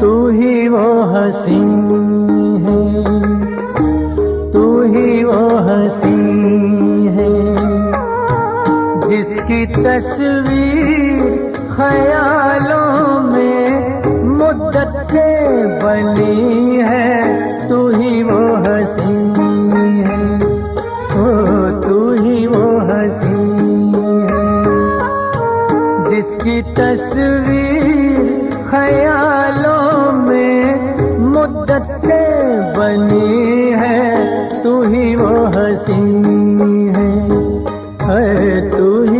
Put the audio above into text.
तू ही वो हसी है। तू ही वो हसी है। जिसकी तस्वीर ख्यालों में मुद्दत से बनी है तू ही वो हसी है। ओ तू ही वो हसी है। जिसकी तस्वीर ख्यालों बनी है तू ही वो हसीन है। तू ही